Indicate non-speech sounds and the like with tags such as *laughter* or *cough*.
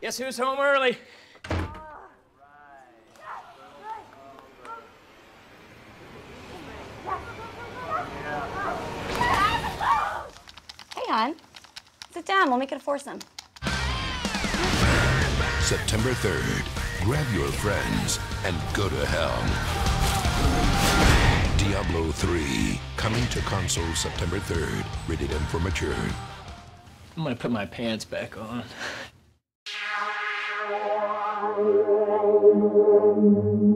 Guess who's home early? Hey, hon. Sit down. We'll make it a foursome. September 3rd. Grab your friends and go to hell. 3, coming to consoles September 3rd, rated M for mature. I'm gonna put my pants back on. *laughs*